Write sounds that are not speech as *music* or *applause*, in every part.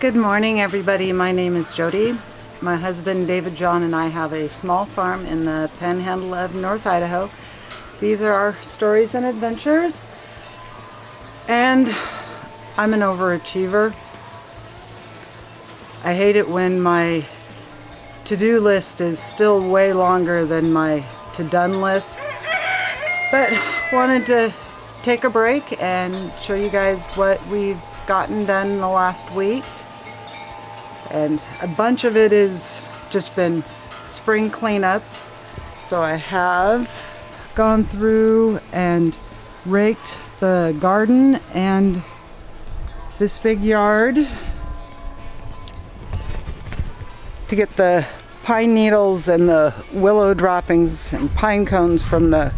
Good morning everybody. My name is Jody. My husband David John and I have a small farm in the panhandle of North Idaho. These are our stories and adventures. And I'm an overachiever. I hate it when my to-do list is still way longer than my to-done list. But wanted to take a break and show you guys what we've gotten done in the last week and a bunch of it is just been spring cleanup. So I have gone through and raked the garden and this big yard to get the pine needles and the willow droppings and pine cones from the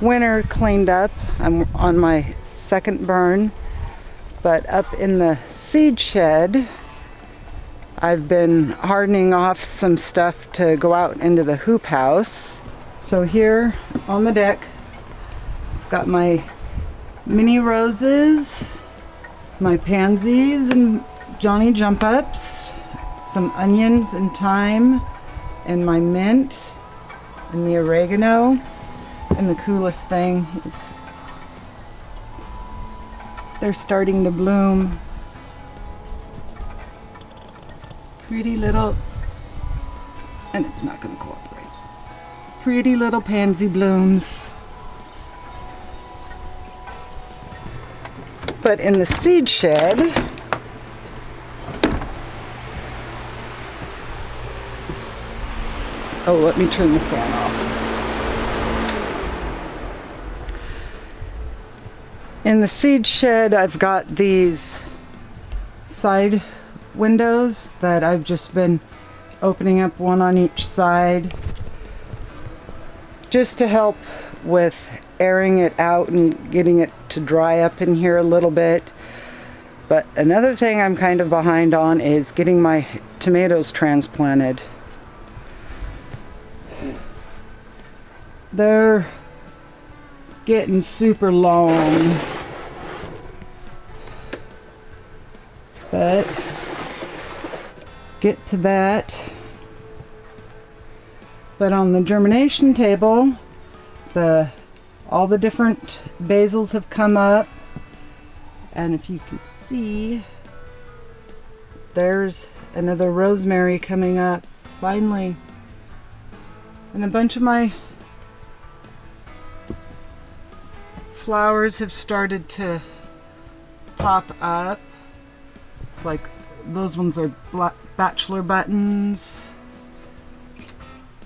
winter cleaned up. I'm on my second burn, but up in the seed shed, I've been hardening off some stuff to go out into the hoop house. So here on the deck, I've got my mini roses, my pansies and Johnny jump ups, some onions and thyme, and my mint and the oregano. And the coolest thing is they're starting to bloom pretty little, and it's not going to cooperate, pretty little pansy blooms. But in the seed shed, oh, let me turn this fan off. In the seed shed, I've got these side windows that I've just been opening up one on each side just to help with airing it out and getting it to dry up in here a little bit. But another thing I'm kind of behind on is getting my tomatoes transplanted. They're getting super long. But get to that. But on the germination table, the all the different basils have come up. And if you can see, there's another rosemary coming up, finally. And a bunch of my flowers have started to pop up. It's like those ones are black, bachelor buttons.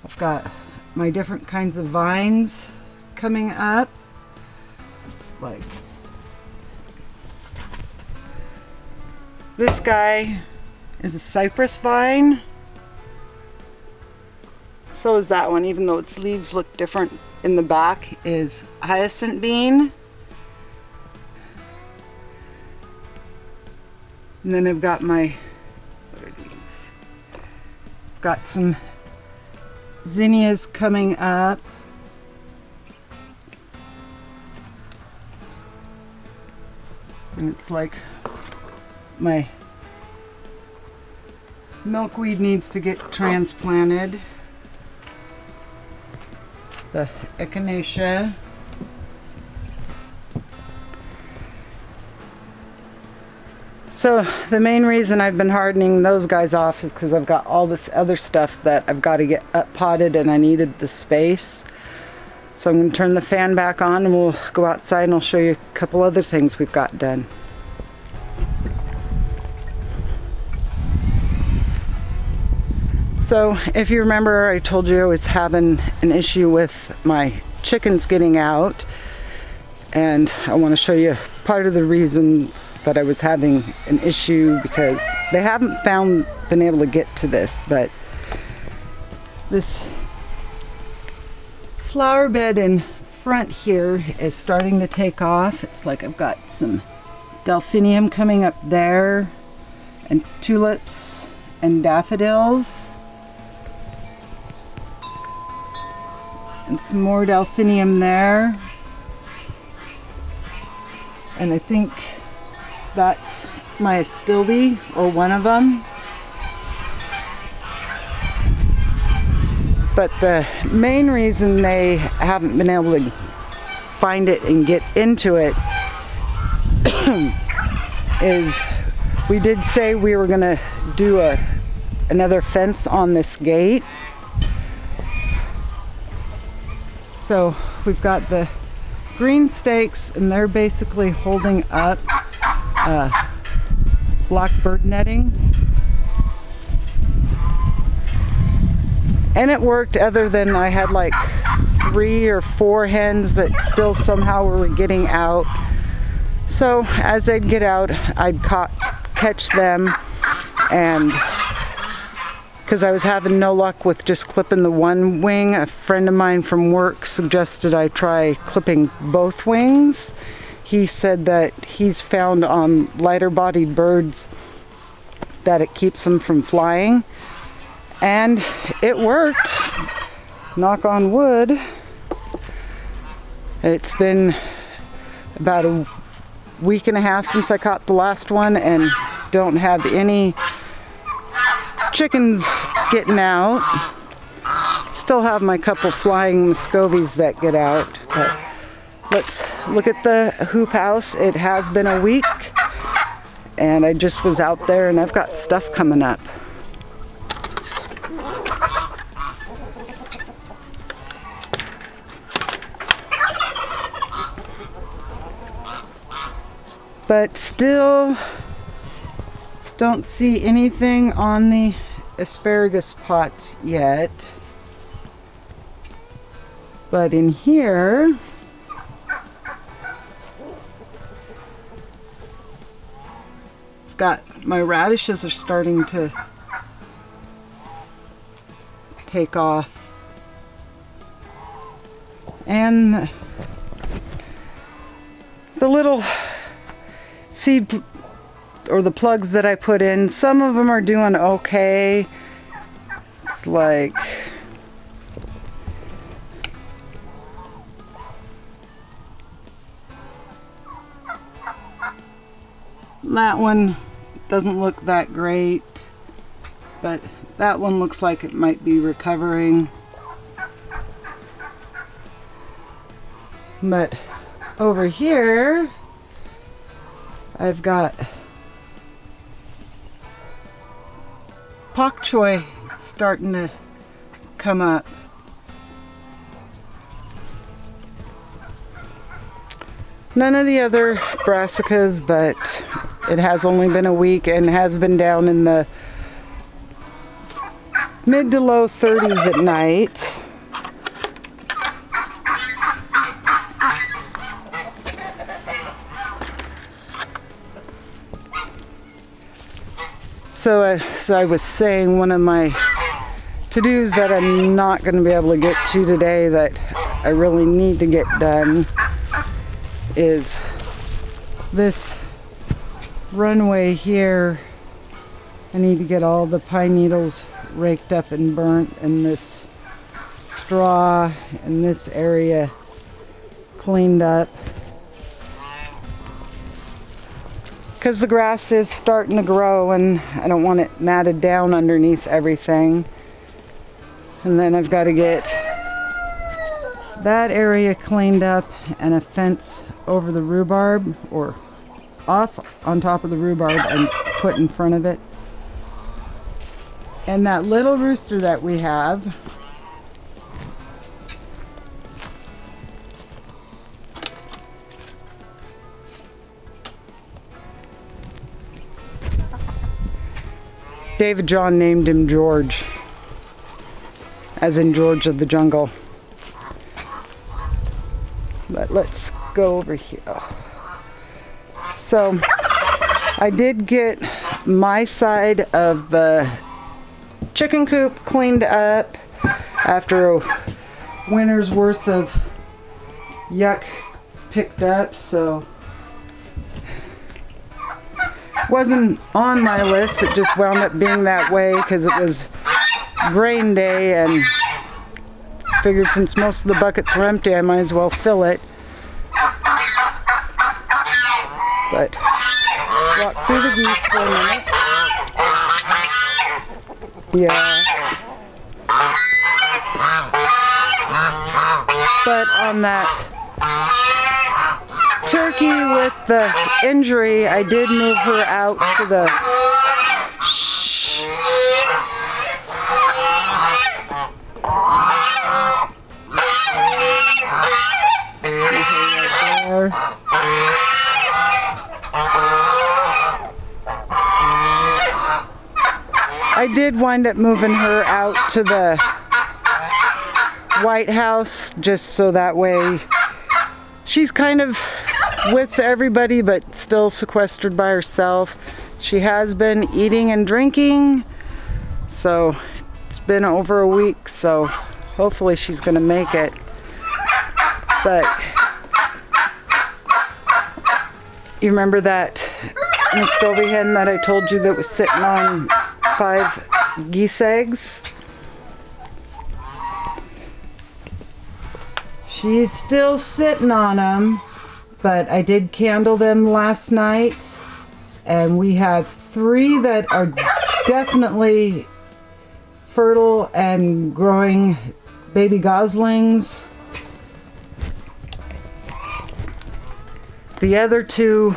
I've got my different kinds of vines coming up. It's like this guy is a cypress vine. So is that one, even though its leaves look different in the back, is hyacinth bean. And then I've got my got some zinnias coming up. And it's like my milkweed needs to get transplanted. The echinacea. So the main reason I've been hardening those guys off is because I've got all this other stuff that I've got to get up potted and I needed the space. So I'm going to turn the fan back on and we'll go outside and I'll show you a couple other things we've got done. So if you remember I told you I was having an issue with my chickens getting out and I want to show you part of the reasons that I was having an issue because they haven't found been able to get to this but this flower bed in front here is starting to take off. It's like I've got some delphinium coming up there and tulips and daffodils and some more delphinium there and I think that's my Astilbe, or one of them. But the main reason they haven't been able to find it and get into it *coughs* is we did say we were gonna do a another fence on this gate. So we've got the green stakes and they're basically holding up uh, blackbird netting. And it worked other than I had like three or four hens that still somehow were getting out. So as they'd get out, I'd ca catch them and because I was having no luck with just clipping the one wing. A friend of mine from work suggested I try clipping both wings. He said that he's found on lighter bodied birds that it keeps them from flying. And it worked. Knock on wood. It's been about a week and a half since I caught the last one and don't have any chickens getting out. Still have my couple flying Muscovies that get out. But let's look at the hoop house. It has been a week and I just was out there and I've got stuff coming up. But still don't see anything on the asparagus pots yet. But in here, got my radishes are starting to take off. And the little seed or the plugs that I put in, some of them are doing okay. It's like that one doesn't look that great, but that one looks like it might be recovering. But over here, I've got pak choi starting to come up. None of the other brassicas, but it has only been a week and has been down in the mid to low 30s at night. So uh, as I was saying, one of my to-dos that I'm not going to be able to get to today that I really need to get done is this runway here. I need to get all the pine needles raked up and burnt and this straw in this area cleaned up. Because the grass is starting to grow and I don't want it matted down underneath everything. And then I've got to get that area cleaned up and a fence over the rhubarb or off on top of the rhubarb and put in front of it. And that little rooster that we have David John named him George, as in George of the Jungle. But let's go over here. So I did get my side of the chicken coop cleaned up after a winter's worth of yuck picked up. So wasn't on my list. It just wound up being that way because it was grain day and figured since most of the buckets were empty, I might as well fill it. But walk through the geese for a minute. Yeah. But on that turkey with the injury, I did move her out to the shh. I did wind up moving her out to the White House just so that way she's kind of with everybody but still sequestered by herself. She has been eating and drinking, so it's been over a week, so hopefully she's gonna make it. But you remember that Muscovy hen that I told you that was sitting on five geese eggs? She's still sitting on them, but I did candle them last night, and we have three that are definitely fertile and growing baby goslings. The other two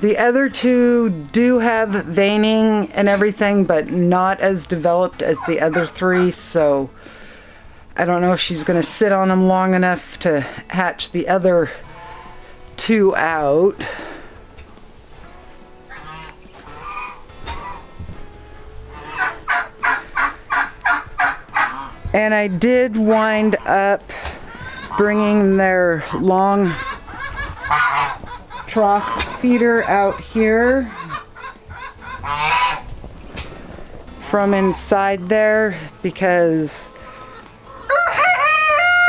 the other two do have veining and everything, but not as developed as the other three, so I don't know if she's going to sit on them long enough to hatch the other two out. And I did wind up bringing their long trough feeder out here from inside there because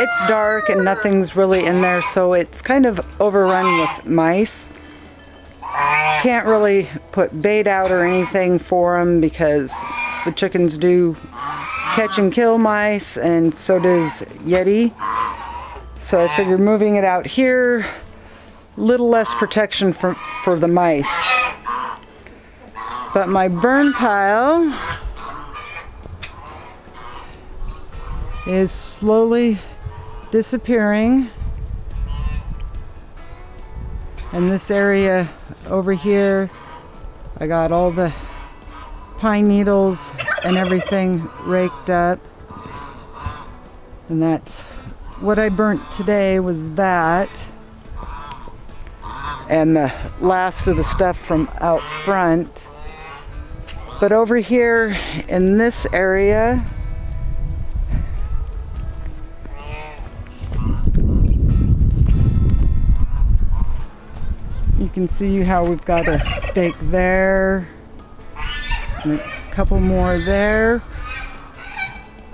it's dark and nothing's really in there so it's kind of overrun with mice. Can't really put bait out or anything for them because the chickens do catch and kill mice and so does Yeti. So I figured moving it out here little less protection for, for the mice. But my burn pile is slowly disappearing. And this area over here, I got all the pine needles and everything raked up. And that's what I burnt today was that. And the last of the stuff from out front. But over here in this area, can see how we've got a stake there, and a couple more there.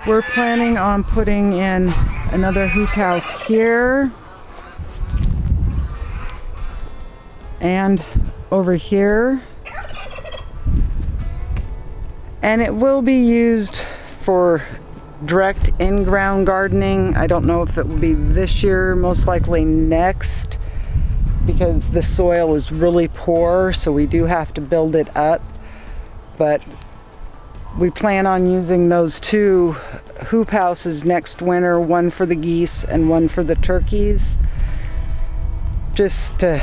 We're planning on putting in another hoop house here and over here. And it will be used for direct in-ground gardening. I don't know if it will be this year, most likely next because the soil is really poor, so we do have to build it up. But we plan on using those two hoop houses next winter, one for the geese and one for the turkeys, just to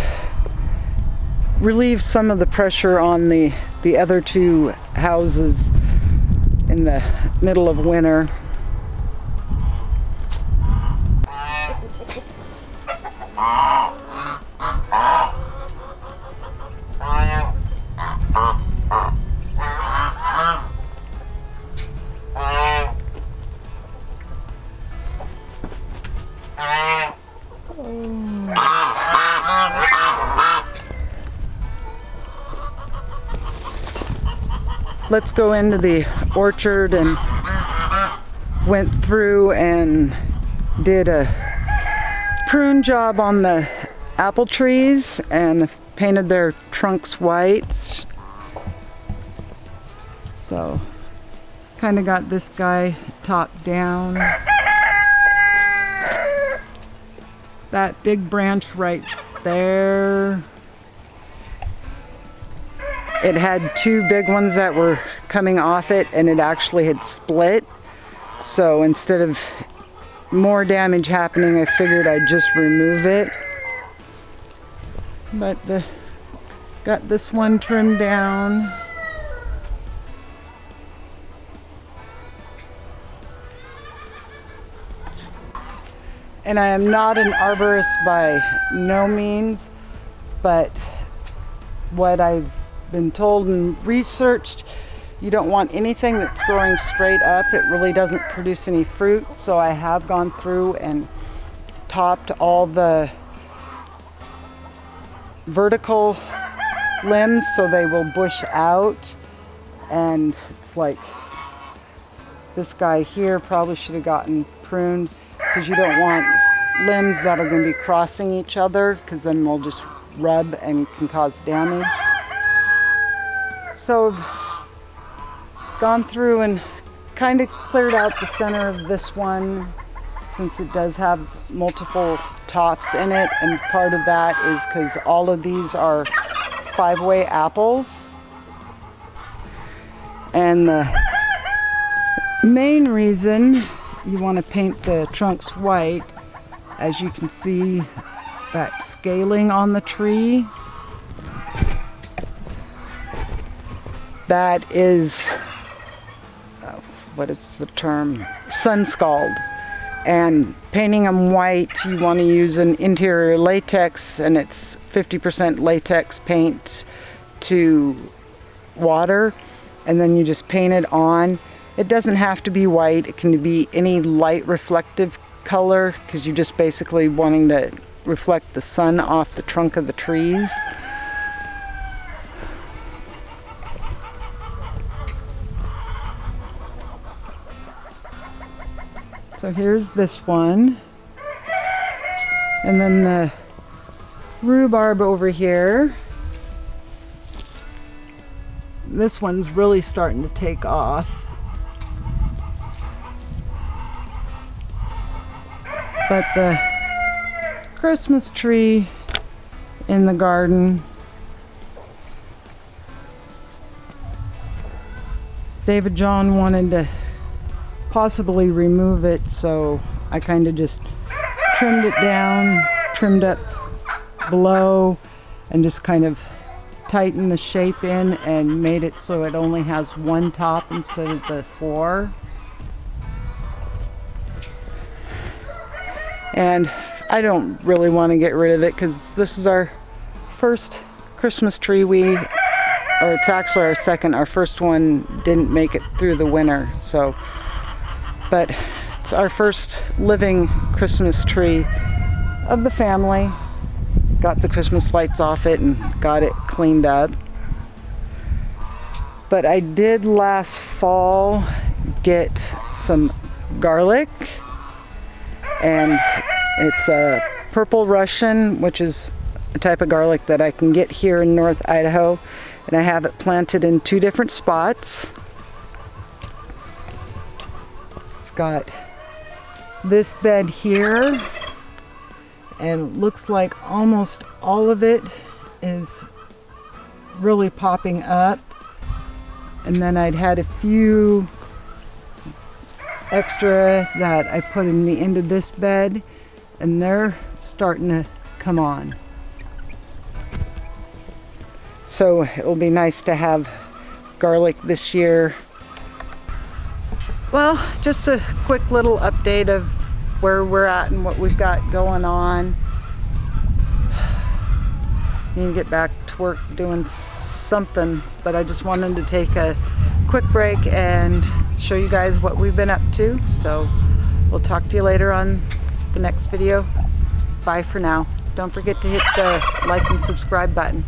relieve some of the pressure on the, the other two houses in the middle of winter. Let's go into the orchard and went through and did a prune job on the apple trees and painted their trunks white. So kind of got this guy top down. That big branch right there it had two big ones that were coming off it and it actually had split. So instead of more damage happening, I figured I'd just remove it. But the, got this one trimmed down. And I am not an arborist by no means, but what I've been told and researched, you don't want anything that's growing straight up. It really doesn't produce any fruit. So I have gone through and topped all the vertical limbs so they will bush out. And it's like this guy here probably should have gotten pruned because you don't want limbs that are going to be crossing each other because then they'll just rub and can cause damage. So I've gone through and kind of cleared out the center of this one since it does have multiple tops in it and part of that is because all of these are five-way apples. And the main reason you want to paint the trunks white as you can see that scaling on the tree that is what is the term? Sun scald. And painting them white you want to use an interior latex and it's 50% latex paint to water and then you just paint it on. It doesn't have to be white, it can be any light reflective color because you're just basically wanting to reflect the sun off the trunk of the trees. So here's this one. And then the rhubarb over here. This one's really starting to take off. But the Christmas tree in the garden, David John wanted to possibly remove it, so I kind of just trimmed it down, trimmed up below, and just kind of tightened the shape in and made it so it only has one top instead of the four. And I don't really want to get rid of it because this is our first Christmas tree we, or it's actually our second, our first one didn't make it through the winter. So, but it's our first living Christmas tree of the family. Got the Christmas lights off it and got it cleaned up. But I did last fall get some garlic and it's a purple Russian, which is a type of garlic that I can get here in North Idaho, and I have it planted in two different spots. Got this bed here, and looks like almost all of it is really popping up. And then I'd had a few extra that I put in the end of this bed and they're starting to come on. So it will be nice to have garlic this year. Well, just a quick little update of where we're at and what we've got going on. Need to get back to work doing something, but I just wanted to take a quick break and show you guys what we've been up to. So we'll talk to you later on the next video. Bye for now. Don't forget to hit the like and subscribe button.